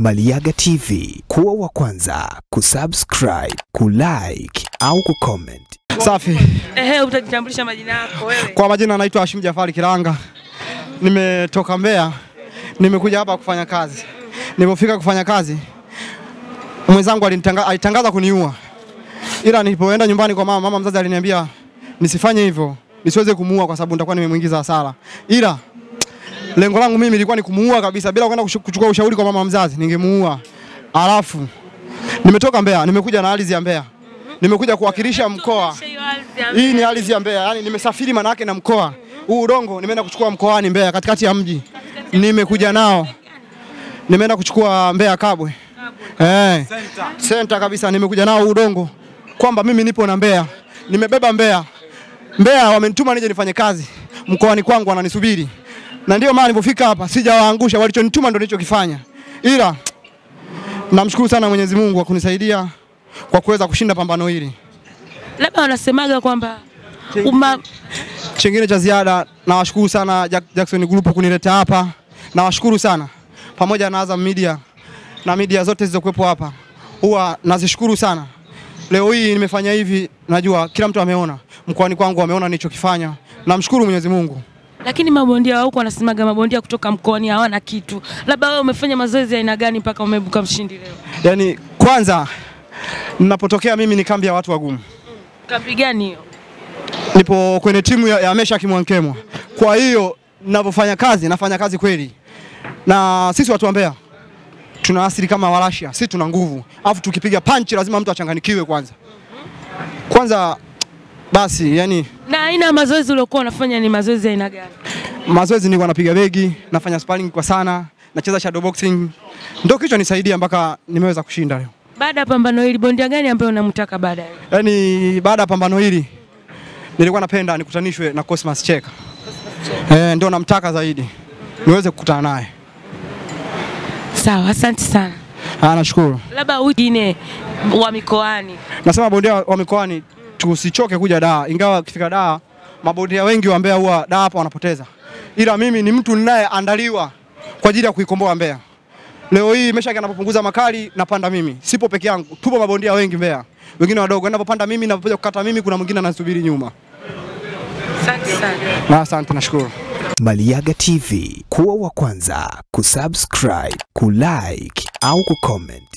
Maliyaga TV, kuwa wa kwanza kusubscribe, kulike au kucomment. Safi. Ehe, utajitambulisha majina yako wewe. Kwa majina naitwa Hashim Jafari Kiranga, nimetoka Mbeya, nimekuja hapa kufanya kazi. Nilipofika kufanya kazi, mwenzangu alitangaza kuniua, ila nilipoenda nyumbani kwa mama, mama mzazi aliniambia nisifanye hivyo, nisiweze kumuua kwa sababu nitakuwa nimemwingiza hasara, ila lengo langu mimi ilikuwa ni kumuua kabisa, bila kwenda kuchukua ushauri kwa mama mzazi, ningemuua. Alafu nimetoka Mbeya, nimekuja na ardhi ya Mbeya, nimekuja kuwakilisha mkoa. Hii ni ardhi ya Mbeya, yani nimesafiri manake na mkoa. Huu udongo nimeenda kuchukua mkoani Mbeya, katikati ya mji. Nimekuja nao, nimeenda kuchukua Mbeya Kabwe. Eh, center kabisa, nimekuja nao huu udongo. Kwamba mimi nipo na Mbeya, nimebeba Mbeya. Mbeya wamenituma nije nifanye kazi. Mkoani kwangu, wananisubiri na ndio maana nilipofika hapa sijawaangusha, walichonituma ndio nilichokifanya, ila namshukuru sana Mwenyezi Mungu kwa kunisaidia kwa kuweza kushinda pambano hili. Labda wanasemaga kwamba uma Chengine cha ziada nawashukuru sana Jack, Jackson Group kunileta hapa. Nawashukuru sana pamoja na Azam Media na media zote zilizokuwepo hapa, huwa nazishukuru sana. Leo hii nimefanya hivi, najua kila mtu ameona mkoani kwangu, ameona nilichokifanya. Namshukuru Mwenyezi Mungu. Lakini mabondia wa huko wanasemaga mabondia kutoka mkoani hawana kitu. Labda wewe umefanya mazoezi ya aina gani mpaka umeibuka mshindi leo? Yani kwanza ninapotokea mimi ni kambi ya watu wagumu, Kambi gani hiyo? nipo kwenye timu ya, ya Mesha Kimwankemwa. Kwa hiyo ninavyofanya kazi, nafanya kazi kweli, na sisi watu wa Mbeya tuna asili kama Warashia, sisi tuna nguvu, alafu tukipiga panchi lazima mtu achanganikiwe kwanza kwanza. Basi yani Na aina ya mazoezi uliokuwa unafanya ni mazoezi aina gani? mazoezi nilikuwa napiga begi, nafanya sparring kwa sana, nacheza shadow boxing, ndio kichwa nisaidia mpaka nimeweza kushinda leo. Baada ya pambano hili bondia gani ambaye unamtaka baadaye? Yaani baada ya pambano hili nilikuwa napenda nikutanishwe na Cosmas Cheka, eh, ndio namtaka zaidi niweze kukutana naye. Sawa, asante sana. Ah, nashukuru. Labda wengine wa mikoani Nasema bondia wa mikoani tusichoke kuja Daa, ingawa akifika Daa mabondia wengi wa Mbeya huwa Daa hapa wanapoteza, ila mimi ni mtu ninayeandaliwa kwa ajili ya kuikomboa Mbeya. Leo hii Meshack anapopunguza makali napanda mimi, sipo peke yangu, tupo mabondia wengi Mbeya, wengine wadogo. Ninapopanda mimi, ninapokuja kukata mimi, kuna mwingine anasubiri nyuma. asante sana. Na asante, nashukuru. Maliyaga TV, kuwa wa kwanza kusubscribe, kulike au kucomment.